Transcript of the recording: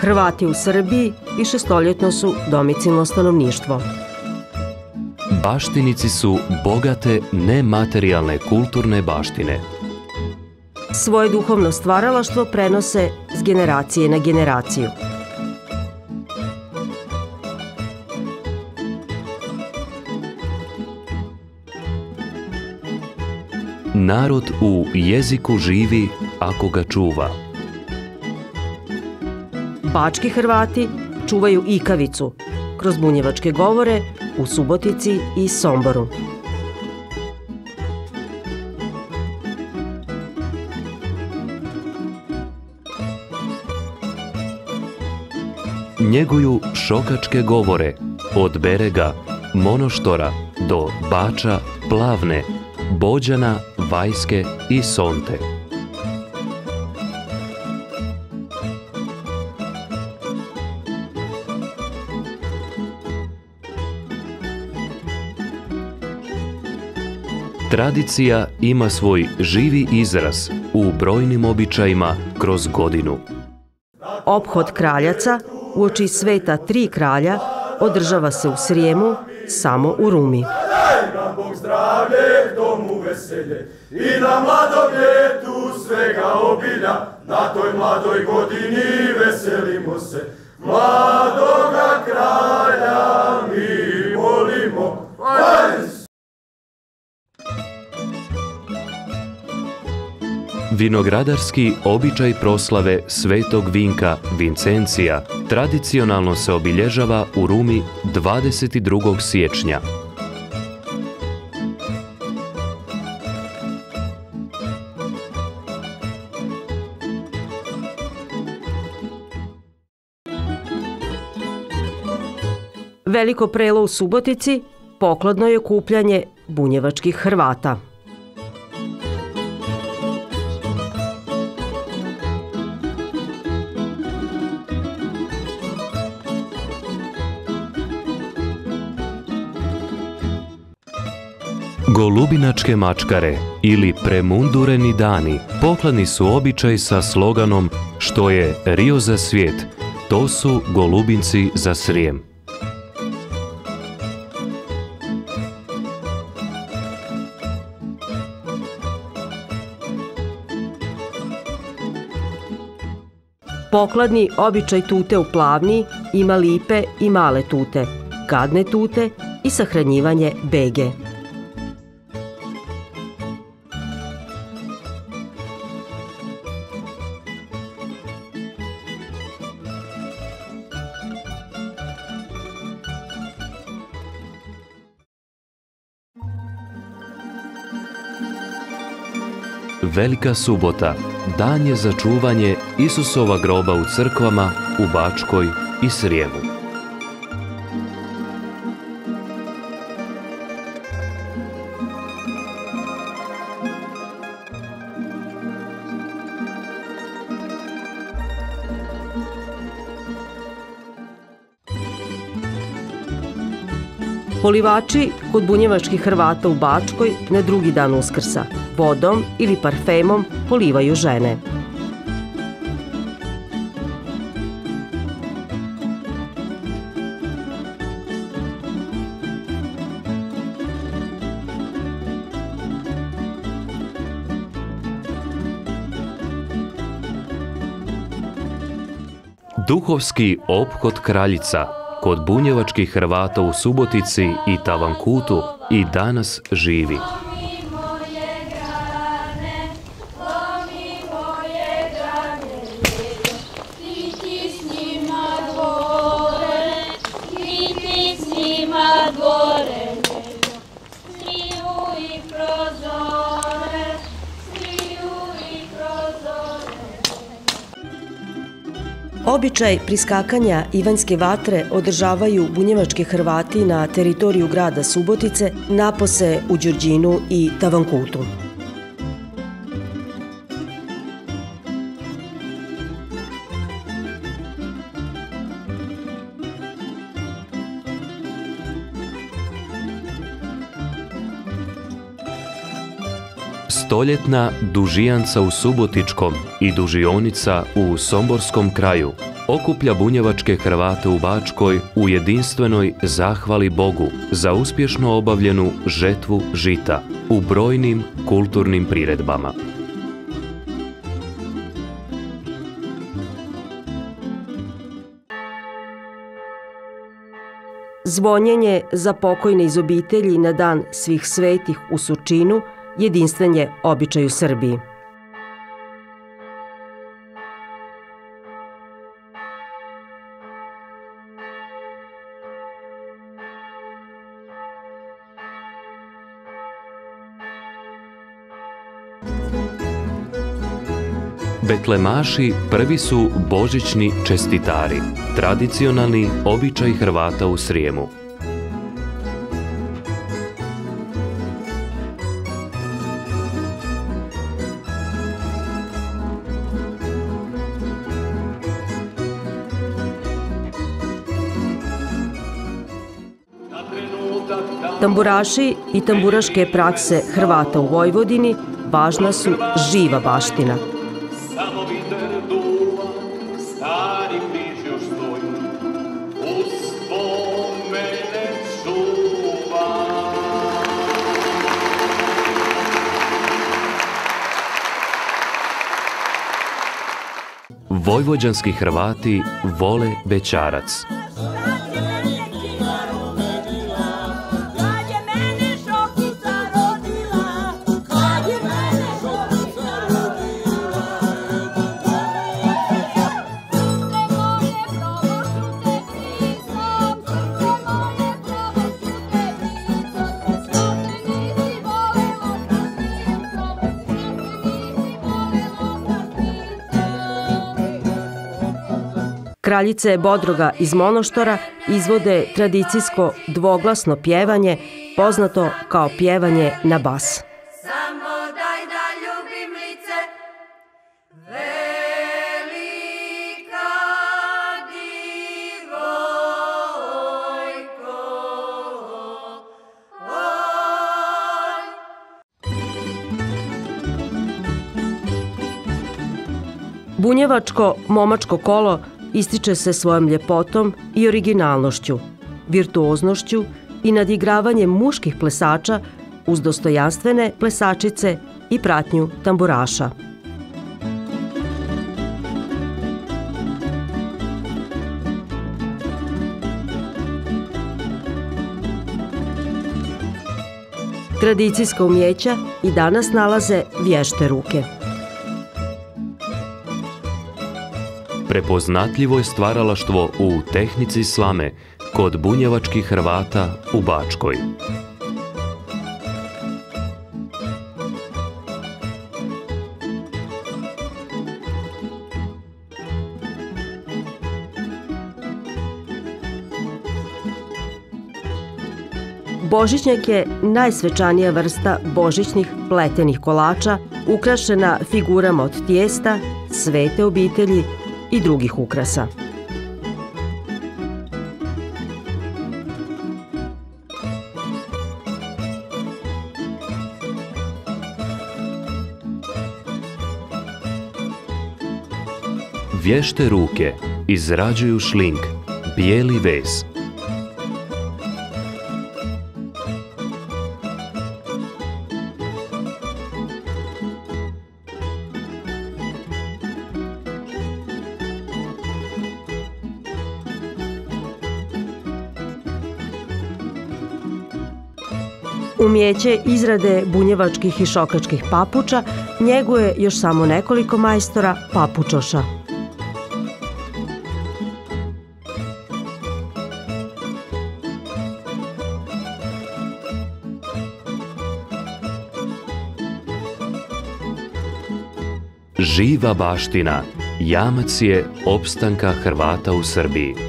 Hrvati u Srbiji višestoljetno su domicilno stanovništvo. Baštinici su bogate nematerijalne kulturne baštine. Svoje duhovno stvaralaštvo prenose s generacije na generaciju. Narod u jeziku živi ako ga čuva. Bački Hrvati čuvaju ikavicu kroz bunjevačke govore u Subotici i Somboru. Njeguju šokačke govore od Berega, Monoštora do Bača, Plavne, Bođana, Vajske i Sonte. Tradicija ima svoj živi izraz u brojnim običajima kroz godinu. Obhod kraljaca uoči sveta tri kralja održava se u Srijemu, samo u Rumi. Daj nam Bog zdravlje, domu veselje i na mladom ljetu svega obilja, na toj mladoj godini veselimo se. Mladoga kralja Vinogradarski običaj proslave svetog vinka Vincencija tradicionalno se obilježava u Rumi 22. siječnja. Veliko prelo u Subotici poklodno je kupljanje bunjevačkih Hrvata. Golubinačke mačkare ili premundureni dani pokladni su običaj sa sloganom što je Rio za svijet, to su golubinci za srijem. Pokladni običaj tute u plavni ima lipe i male tute, gadne tute i sahranjivanje bege. Velika subota, dan je za čuvanje Isusova groba u crkvama, u Bačkoj i Srijemu. Polivači kod bunjevačkih Hrvata u Bačkoj na drugi dan Uskrsa vodom ili parfemom polivaju žene. Duhovski ophod kraljica kod bunjevačkih Hrvata u Subotici i Tavankutu i danas živi. Običaj priskakanja Ivanjske vatre održavaju bunjevački Hrvati na teritoriju grada Subotice, napose u Đurđinu i Tavankutu. Stoljetna dužijanca u Subotičkom i dužionica u Somborskom kraju okuplja bunjevačke Hrvate u Bačkoj u jedinstvenoj zahvali Bogu za uspješno obavljenu žetvu žita u brojnim kulturnim priredbama. Zvonjenje za pokojne iz obitelji na dan svih svetih u Surčinu jedinstven je običaj u Srbiji. Betlemaši prvi su božićni čestitari, tradicionalni običaj Hrvata u Srijemu. Tamburaši i tamburaške prakse Hrvata u Vojvodini važna su živa baština. Vojvođanski Hrvati vole Bećarac. Kraljice Bodroga iz Monoštora izvode tradicijsko dvoglasno pjevanje, poznato kao pjevanje na bas. Bunjevačko momačko kolo ističe se svojom ljepotom i originalnošću, virtuoznošću i nadigravanjem muških plesača uz dostojanstvene plesačice i pratnju tamburaša. Tradicijska umjeća i danas nalaze vješte ruke. Prepoznatljivo je stvaralaštvo u tehnici slame kod bunjevačkih Hrvata u Bačkoj. Božićnjak je najsvečanija vrsta božićnih pletenih kolača, ukrašena figurama od tijesta, svete obitelji, i drugih ukrasa. Vješte ruke izrađuju šlink, bijeli ves, Umjeće izrade bunjevačkih i šokačkih papuča njeguje još samo nekoliko majstora papučoša. Živa baština jamac je opstanka Hrvata u Srbiji.